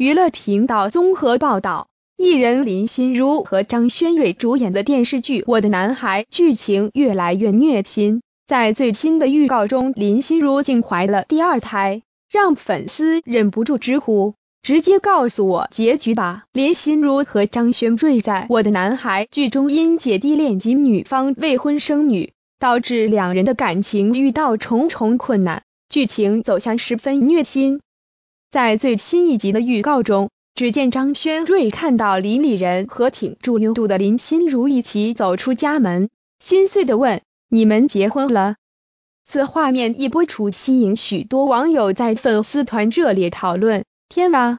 娱乐频道综合报道，艺人林心如和张轩睿主演的电视剧《我的男孩》剧情越来越虐心。在最新的预告中，林心如竟怀了第二胎，让粉丝忍不住直呼：“直接告诉我结局吧！”林心如和张轩睿在《我的男孩》剧中因姐弟恋及女方未婚生女，导致两人的感情遇到重重困难，剧情走向十分虐心。在最新一集的预告中，只见张轩瑞看到李李仁和挺住牛肚的林心如一起走出家门，心碎的问：“你们结婚了？”此画面一播出，吸引许多网友在粉丝团热烈讨论。天啊，